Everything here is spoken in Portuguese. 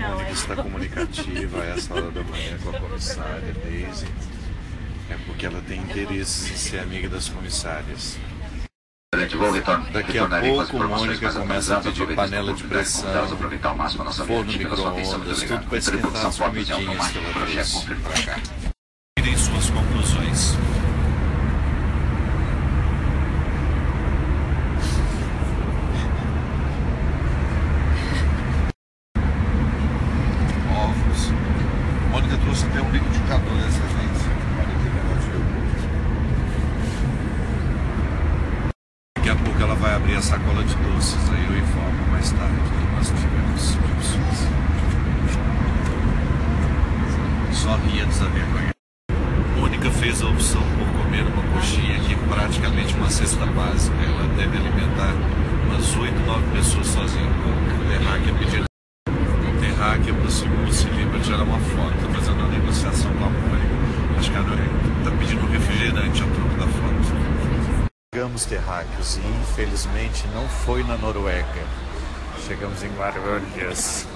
Mônica está comunicativa a essa hora da manhã com a comissária Daisy. É porque ela tem interesses em ser amiga das comissárias. Daqui a pouco, Mônica começa a pedir panela de pressão, forno micro-ondas, tudo para esquentar as comidinhas que ela trouxe para cá. Tirem suas conclusões. Ovos. Mônica trouxe até um liquidificador dessa vez. Olha que negócio de Daqui a pouco ela vai abrir a sacola de doces, aí eu informo mais tarde que nós tivemos opções. Só ria desavergonhada. Mônica fez a opção por comer uma coxinha que praticamente uma cesta básica. Ela deve alimentar umas 8, 9 pessoas sozinha. O Terráquea pediu. O Terráquea aproximou-se e lembra de tirar uma foto, tá fazendo uma negociação com a Mônica. Acho que a Mônica está pedindo um refrigerante a troco da Chegamos terráqueos e infelizmente não foi na Noruega. Chegamos em Guarulhos.